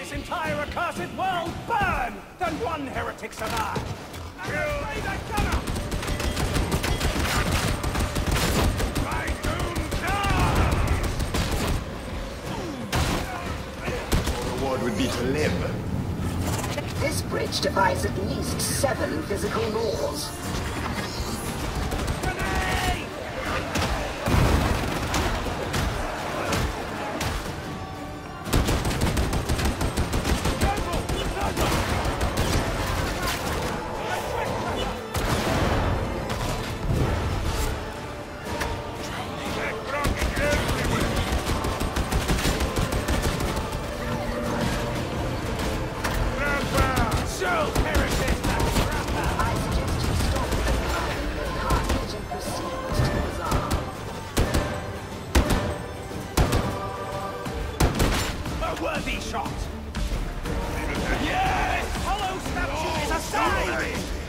this entire accursed world burn than one heretic survive! Slay the gunner! Reward would be to live. This bridge divides at least seven physical laws. A worthy shot! yes! Hollow statue oh, is a sign!